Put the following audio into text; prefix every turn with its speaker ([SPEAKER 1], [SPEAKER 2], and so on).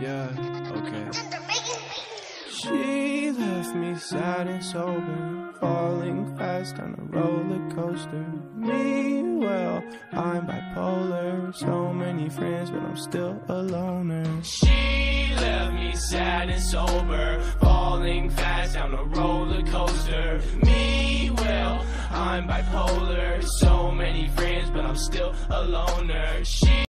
[SPEAKER 1] Yeah, okay. She left me sad and sober, falling fast on a roller coaster. Me, well, I'm bipolar, so many friends, but I'm still a loner.
[SPEAKER 2] She left me sad and sober, falling fast down a roller coaster. Me, well, I'm bipolar, so many friends, but I'm still a loner. She